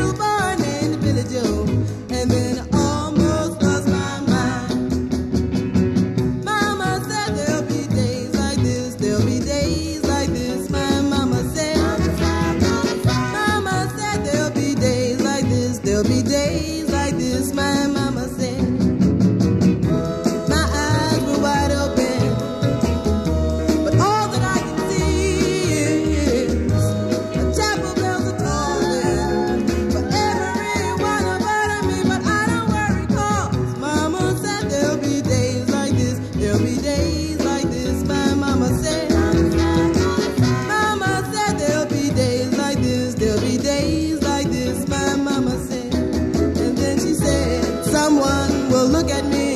through Well, look at me.